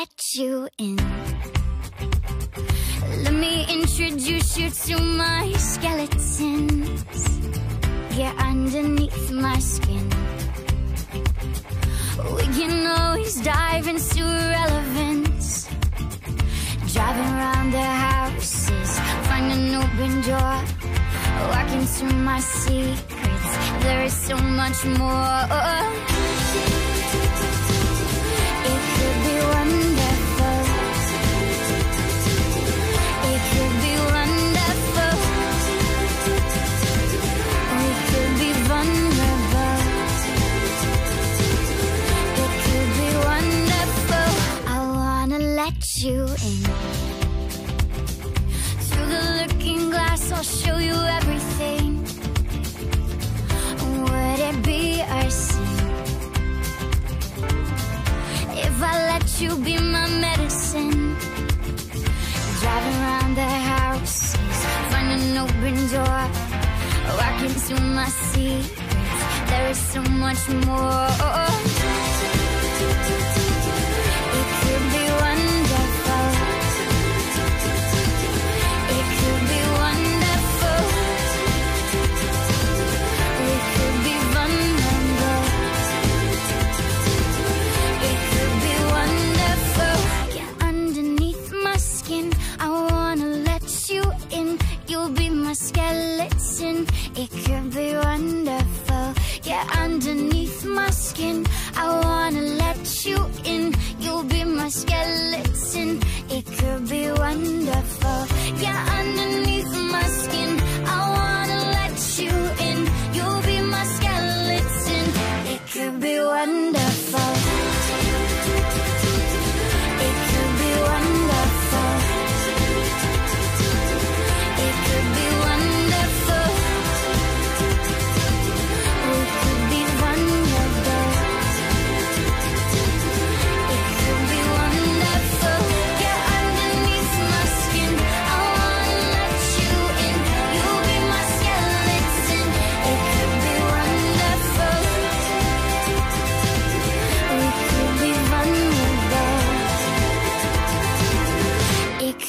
let you in. Let me introduce you to my skeletons. Get underneath my skin. We can always dive into relevance. Driving around their houses, find an open door. Walk into my secrets. There is so much more. let you in. Through the looking glass, I'll show you everything. Would it be our sin if I let you be my medicine? Driving around the houses, finding an open door, walking through my secrets. There is so much more. skin. I wanna let you in. You'll be my skeleton. It could be wonderful. Yeah, underneath.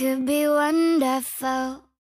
could be wonderful.